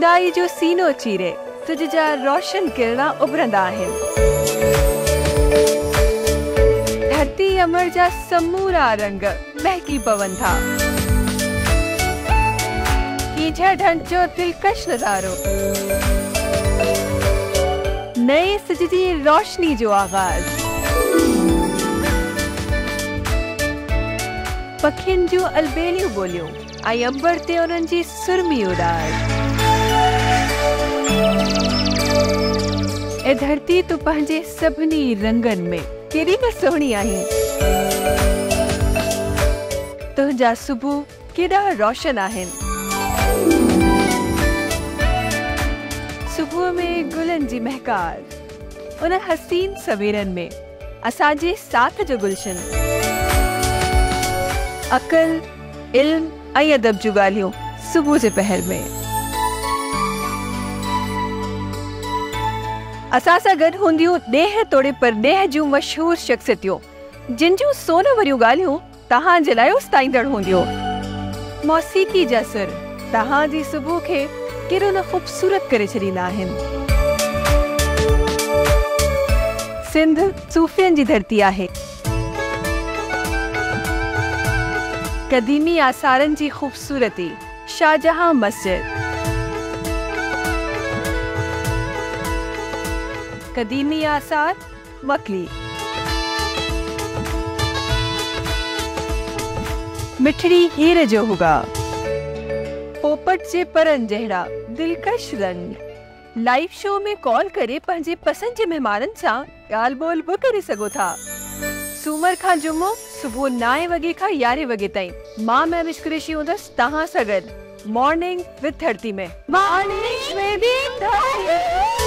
सचाई जो सीनो चीरे, तुझ जा रोशन किरणा उभरंदा आहिनि धरती अमर जा समूरा रंग, महकी पवन था। कीझा ढंढ जो दिलकश नज़ारो नए सिज जी रोशनी जो आगाज़ पखियुनि जूं अलबेलियूं ॿोलियूं ऐं अंबर ते उन्हनि जी सुरमी उॾार ए धरती, तूं पंहिंजे सभिनी रंगनि में केॾी न सुहिणी आहीं। तुंहिंजा सुबुह केॾा रोशन आहिनि। सुबुह में गुलनि जी महकार, उन हसीन सवेरनि में असांजे साथ जो गुलशन। अकल, इल्म ऐं अदब जूं ॻाल्हियूं सुबुह जे पहर में। असां सां गॾु हूंदियूं ॾेह तोड़े पर ॾेह जूं मशहूर शख़्सियतियूं जिन जूं सोन वरियूं ॻाल्हियूं तव्हांजे लाइ उस्ताईंदड़ हूंदियूं मौसीक़ी जा सुर तव्हांजी सुबुह खे केॾो न ख़ूबसूरत करे छॾींदा आहिनि सिंध सूफ़ियनि जी धरती आहे कदीमी आसारनि जी ख़ूबसूरती शाहजहां मस्जिद कदीमी आसार मकली मिठड़ी हीर जो हुगा। पोपट जे परनि जहिड़ा दिलकश रंग लाइव शो में कॉल करे पंहिंजे पसंदि जे महिमाननि सां ॻाल्हि ॿोल बि करे सघो था। सूमर खां जुमो, सुबुह नाए वॻे खां यारहें वॻे ताईं। माँ महविश कुरेशी हूंदसि, तव्हां सां गॾु। मॉर्निंग विद धरती में। मॉर्निंग विद धरती